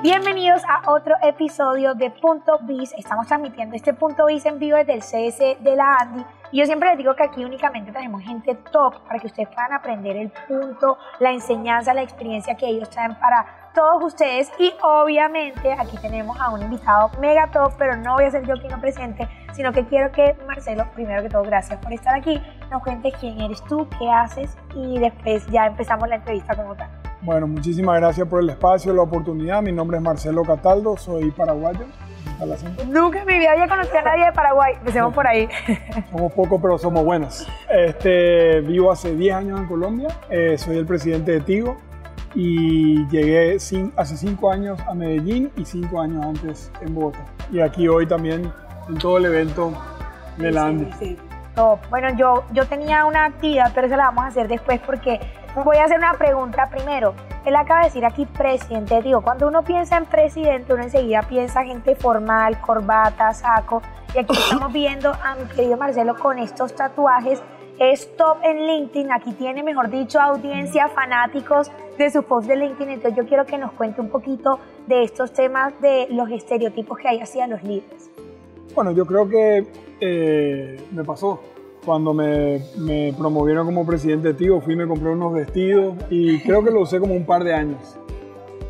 Bienvenidos a otro episodio de Punto Biz. Estamos transmitiendo este Punto Biz en vivo desde el CS de la Andy. Y yo siempre les digo que aquí únicamente tenemos gente top para que ustedes puedan aprender el punto, la enseñanza, la experiencia que ellos traen para todos ustedes. Y obviamente aquí tenemos a un invitado mega top, pero no voy a ser yo quien lo presente, sino que quiero que Marcelo, primero que todo, gracias por estar aquí, nos cuente quién eres tú, qué haces y después ya empezamos la entrevista como tal. Bueno, muchísimas gracias por el espacio, la oportunidad. Mi nombre es Marcelo Cataldo, soy paraguayo. Nunca en mi vida había conocido a nadie de Paraguay. Empecemos por ahí. Somos pocos, pero somos buenos. Este, vivo hace 10 años en Colombia. Eh, soy el presidente de Tigo y llegué hace 5 años a Medellín y 5 años antes en Bogotá. Y aquí hoy también en todo el evento de la Andy. Sí, Bueno, yo, yo tenía una actividad, pero esa la vamos a hacer después porque voy a hacer una pregunta primero. Él acaba de decir aquí presidente. Digo, cuando uno piensa en presidente, uno enseguida piensa gente formal, corbata, saco. Y aquí estamos viendo a mi querido Marcelo con estos tatuajes. Es top en LinkedIn. Aquí tiene, mejor dicho, audiencia, fanáticos de su post de LinkedIn. Entonces yo quiero que nos cuente un poquito de estos temas de los estereotipos que hay hacia los líderes. Bueno, yo creo que eh, me pasó cuando me, me, promovieron como presidente de Tigo, fui y me compré unos vestidos y creo que lo usé como un par de años.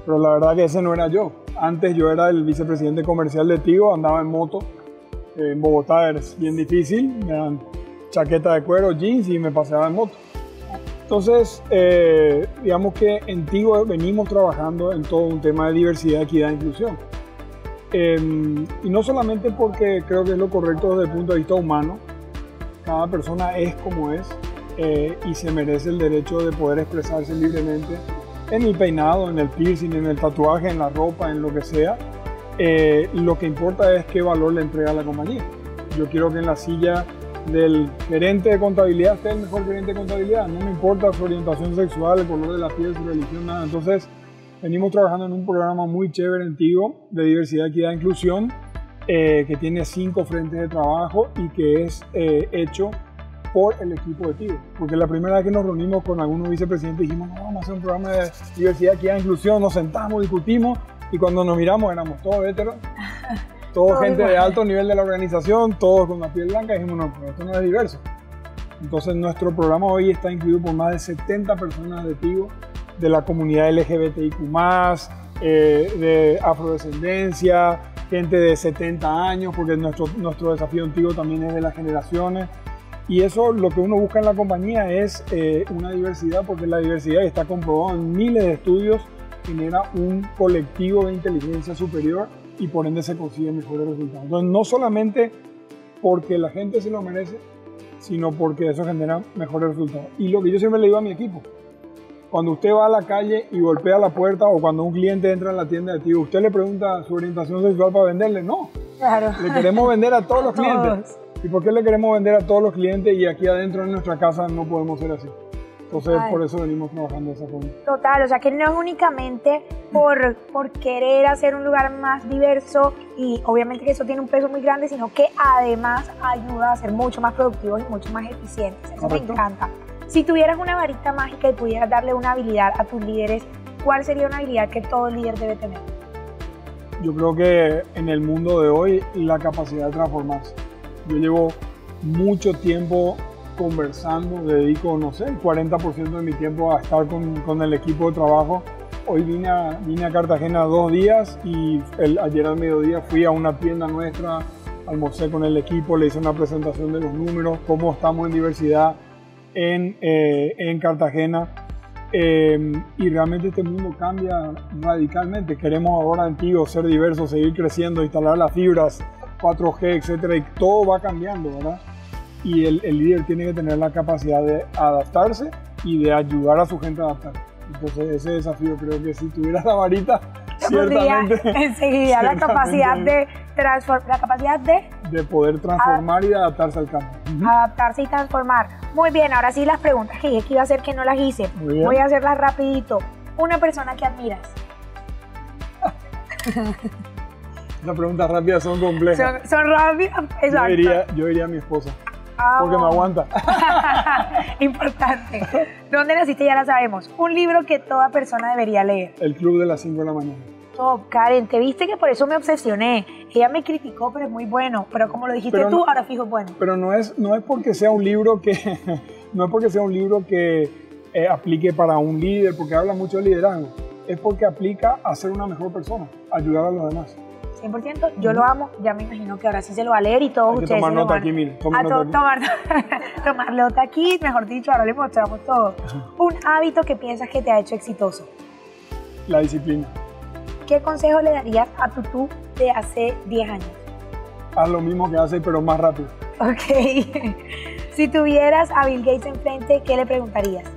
Pero la verdad que ese no era yo. Antes yo era el vicepresidente comercial de Tigo, andaba en moto. En Bogotá era bien difícil, me dan chaqueta de cuero, jeans y me paseaba en moto. Entonces, eh, digamos que en Tigo venimos trabajando en todo un tema de diversidad, equidad e inclusión. Em, y no solamente porque creo que es lo correcto desde el punto de vista humano, cada persona es como es eh, y se merece el derecho de poder expresarse libremente en el peinado, en el piercing, en el tatuaje, en la ropa, en lo que sea. Eh, lo que importa es qué valor le entrega a la compañía. Yo quiero que en la silla del gerente de contabilidad esté el mejor gerente de contabilidad. No me importa su orientación sexual, el color de la piel, su religión, nada. Entonces, venimos trabajando en un programa muy chévere en Tigo de diversidad, equidad e inclusión eh, que tiene cinco frentes de trabajo y que es eh, hecho por el equipo de Tigo. Porque la primera vez que nos reunimos con algunos vicepresidentes dijimos, no, vamos a hacer un programa de diversidad, equidad e inclusión, nos sentamos, discutimos y cuando nos miramos éramos todos heteros, todos gente de alto nivel de la organización, todos con la piel blanca y dijimos, no, pero esto no es diverso. Entonces nuestro programa hoy está incluido por más de 70 personas de Tigo, de la comunidad LGBTIQ+, eh, de afrodescendencia, gente de 70 años, porque nuestro, nuestro desafío antiguo también es de las generaciones. Y eso lo que uno busca en la compañía es eh, una diversidad, porque la diversidad está comprobado en miles de estudios, genera un colectivo de inteligencia superior y por ende se consiguen mejores resultados. Entonces, no solamente porque la gente se lo merece, sino porque eso genera mejores resultados. Y lo que yo siempre le digo a mi equipo, cuando usted va a la calle y golpea la puerta o cuando un cliente entra en la tienda de ti, usted le pregunta su orientación sexual para venderle. No. Claro. Le queremos vender a todos los clientes. ¿Y por qué le queremos vender a todos los clientes y aquí adentro en nuestra casa no podemos ser así? Entonces, por eso venimos trabajando de esa forma. Total, o sea que no es únicamente por, por querer hacer un lugar más diverso y obviamente que eso tiene un peso muy grande, sino que además ayuda a ser mucho más productivos y mucho más eficientes. Eso me encanta. Si tuvieras una varita mágica y pudieras darle una habilidad a tus líderes, ¿cuál sería una habilidad que todo líder debe tener? Yo creo que en el mundo de hoy la capacidad de transformarse. Yo llevo mucho tiempo conversando, dedico, no sé, el 40% de mi tiempo a estar con, con, el equipo de trabajo. Hoy vine a, vine a Cartagena dos días y el, ayer al mediodía fui a una tienda nuestra, almorcé con el equipo, le hice una presentación de los números, cómo estamos en diversidad, en, eh, en Cartagena. Eh, y realmente este mundo cambia radicalmente. Queremos ahora en Tigo ser diversos, seguir creciendo, instalar las fibras, 4G, etcétera, y todo va cambiando, ¿verdad? Y el, el, líder tiene que tener la capacidad de adaptarse y de ayudar a su gente a adaptarse. Entonces ese desafío creo que si tuviera la varita, ciertamente, enseguida la capacidad de transformar, la capacidad de de poder transformar y adaptarse al cambio. Adaptarse y transformar. Muy bien, ahora sí las preguntas que dije que iba a hacer que no las hice. Voy a hacerlas rapidito. Una persona que admiras. Las preguntas rápidas son complejas. Son, rápidas, exacto. Yo diría, yo diría a mi esposa. Ah, porque me aguanta. Importante. ¿Dónde naciste? Ya la sabemos. Un libro que toda persona debería leer. El Club de las 5 de la mañana. Top. Karen, te viste que por eso me obsesioné. Ella me criticó, pero es muy bueno. Pero como lo dijiste Pero tú, no- ahora fijo es bueno. Pero no es, no es porque sea un libro que, no es porque sea un libro que eh, aplique para un líder, porque habla mucho de liderazgo. Es porque aplica a ser una mejor persona, ayudar a los demás. 100%, yo lo amo. Ya me imagino que ahora sí se lo va a leer y todos Hay que ustedes tomar se lo nota van aquí, mire, tome a nota to- aquí. tomar, tomar nota aquí, mejor dicho, ahora le mostramos todo. Un hábito que piensas que te ha hecho exitoso. La disciplina. ¿Qué consejo le darías a tu tú de hace 10 años? Haz lo mismo que hace, pero más rápido. Ok. si tuvieras a Bill Gates enfrente, ¿qué le preguntarías?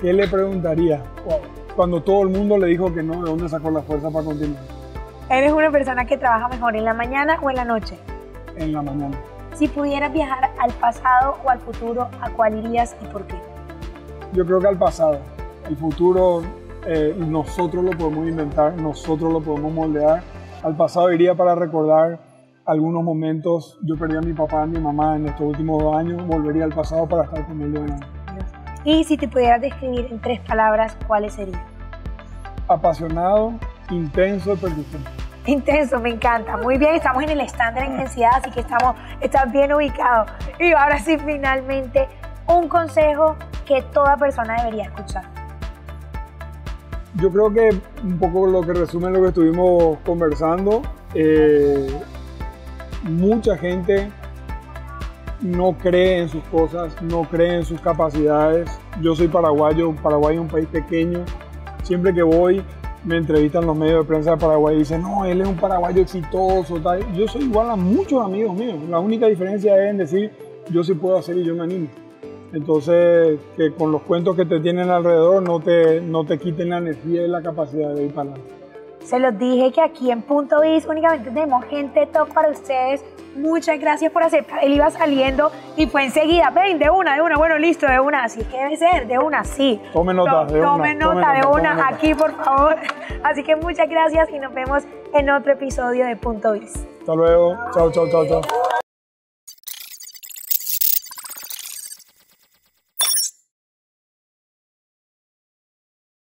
¿Qué le preguntaría? Wow. Cuando todo el mundo le dijo que no, ¿de dónde sacó la fuerza para continuar? ¿Eres una persona que trabaja mejor en la mañana o en la noche? En la mañana. Si pudieras viajar al pasado o al futuro, ¿a cuál irías y por qué? Yo creo que al pasado. El futuro eh, nosotros lo podemos inventar, nosotros lo podemos moldear. Al pasado iría para recordar algunos momentos. Yo perdí a mi papá a mi mamá en estos últimos dos años. Volvería al pasado para estar con ellos. Y si te pudieras describir en tres palabras, ¿cuáles serían? Apasionado, intenso y persistente. Intenso, me encanta. Muy bien, estamos en el estándar de intensidad, así que estamos, estás bien ubicado. Y ahora sí, finalmente, un consejo que toda persona debería escuchar. Yo creo que un poco lo que resume lo que estuvimos conversando, eh, mucha gente no cree en sus cosas, no cree en sus capacidades. Yo soy paraguayo, Paraguay es un país pequeño. Siempre que voy, me entrevistan los medios de prensa de Paraguay y dicen, no, él es un paraguayo exitoso. Yo soy igual a muchos amigos míos. La única diferencia es en decir, yo sí puedo hacer y yo me animo. Entonces, que con los cuentos que te tienen alrededor no te, no te quiten la energía y la capacidad de ir para adelante. Se los dije que aquí en Punto Biz únicamente tenemos gente top para ustedes. Muchas gracias por aceptar. Él iba saliendo y fue enseguida, ven, de una, de una, bueno, listo, de una. Así que debe ser, de una, sí. Tome nota, de una, Tome tome nota de nota, una nota. aquí, por favor. Así que muchas gracias y nos vemos en otro episodio de Punto Biz. Hasta luego. Chao, chao, chao, chao.